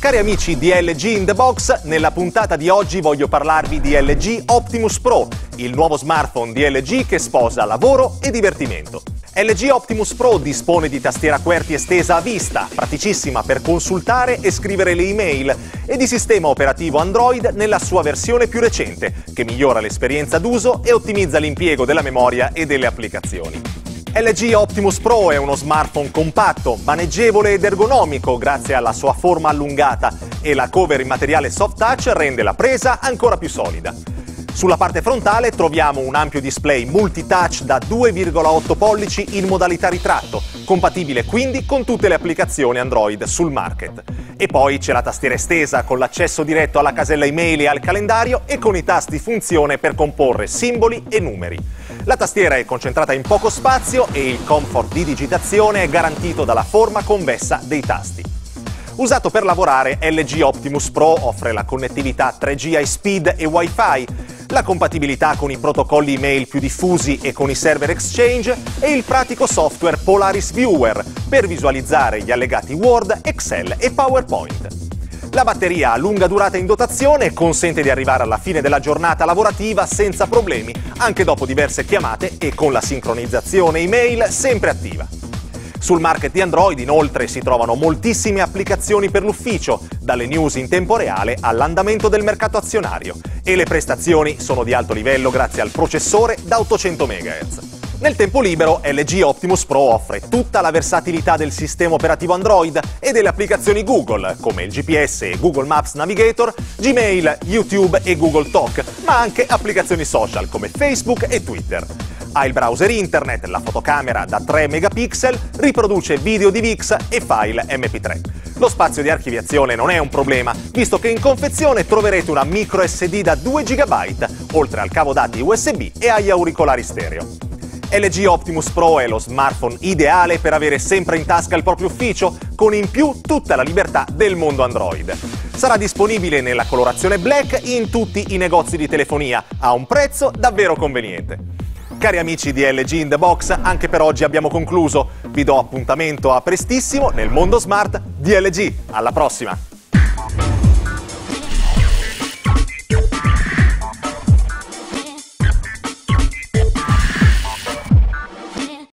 Cari amici di LG in the Box, nella puntata di oggi voglio parlarvi di LG Optimus Pro, il nuovo smartphone di LG che sposa lavoro e divertimento. LG Optimus Pro dispone di tastiera QWERTY estesa a vista, praticissima per consultare e scrivere le email, e di sistema operativo Android nella sua versione più recente, che migliora l'esperienza d'uso e ottimizza l'impiego della memoria e delle applicazioni. LG Optimus Pro è uno smartphone compatto, maneggevole ed ergonomico grazie alla sua forma allungata e la cover in materiale soft touch rende la presa ancora più solida. Sulla parte frontale troviamo un ampio display multitouch da 2,8 pollici in modalità ritratto, compatibile quindi con tutte le applicazioni Android sul market. E poi c'è la tastiera estesa con l'accesso diretto alla casella email e al calendario e con i tasti funzione per comporre simboli e numeri. La tastiera è concentrata in poco spazio e il comfort di digitazione è garantito dalla forma convessa dei tasti. Usato per lavorare, LG Optimus Pro offre la connettività 3G high speed e Wi-Fi, la compatibilità con i protocolli email più diffusi e con i server Exchange e il pratico software Polaris Viewer per visualizzare gli allegati Word, Excel e PowerPoint. La batteria ha lunga durata in dotazione consente di arrivare alla fine della giornata lavorativa senza problemi, anche dopo diverse chiamate e con la sincronizzazione email sempre attiva. Sul market di Android inoltre si trovano moltissime applicazioni per l'ufficio, dalle news in tempo reale all'andamento del mercato azionario, e le prestazioni sono di alto livello grazie al processore da 800 MHz. Nel tempo libero LG Optimus Pro offre tutta la versatilità del sistema operativo Android e delle applicazioni Google, come il GPS e Google Maps Navigator, Gmail, YouTube e Google Talk, ma anche applicazioni social come Facebook e Twitter. Ha il browser internet, la fotocamera da 3 megapixel, riproduce video di VIX e file MP3. Lo spazio di archiviazione non è un problema, visto che in confezione troverete una micro SD da 2 GB, oltre al cavo dati USB e agli auricolari stereo. LG Optimus Pro è lo smartphone ideale per avere sempre in tasca il proprio ufficio, con in più tutta la libertà del mondo Android. Sarà disponibile nella colorazione black in tutti i negozi di telefonia, a un prezzo davvero conveniente. Cari amici di LG in the Box, anche per oggi abbiamo concluso. Vi do appuntamento a prestissimo nel mondo smart di LG. Alla prossima!